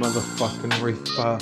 motherfucking Reefr.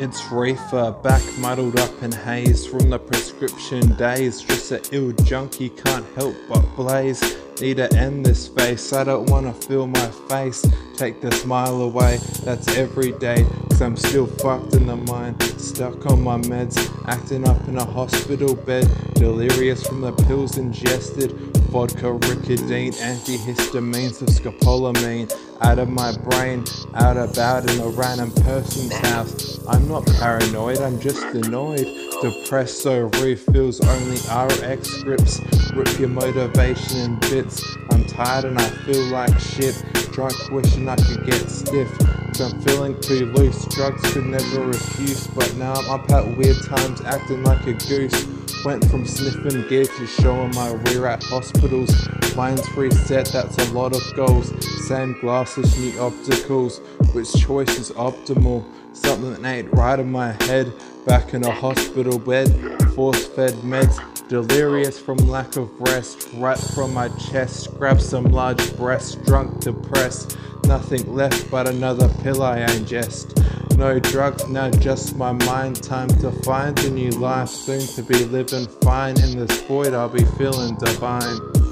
It's Reefr, back muddled up in haze from the prescription days. Just an ill junkie, can't help but blaze. Need to end this face, I don't wanna feel my face. Take the smile away, that's every day. Cause I'm still fucked in the mind, stuck on my meds, acting up in a hospital bed. Delirious from the pills ingested, vodka, Rikodeine, antihistamines of scopolamine. Out of my brain, out about in a random person's house. I'm not paranoid, I'm just annoyed. Depressed, so refills only RX scripts. Rip your motivation in bits. I'm tired and I feel like shit. Drunk, wishing I could get stiff. Cause I'm feeling too loose. Drugs could never refuse, but now I'm up at weird times, acting like a goose. Went from sniffing gear to showing my rear at hospitals. Mine's reset, that's a lot of goals. Same glasses, new opticals. Which choice is optimal? Something that ain't right in my head. Back in a hospital bed, force fed meds. Delirious from lack of rest, right from my chest. Grab some large breasts, drunk, depressed. Nothing left but another pill I ingest. No drugs, now just my mind. Time to find a new life. Soon to be living fine. In this void, I'll be feeling divine.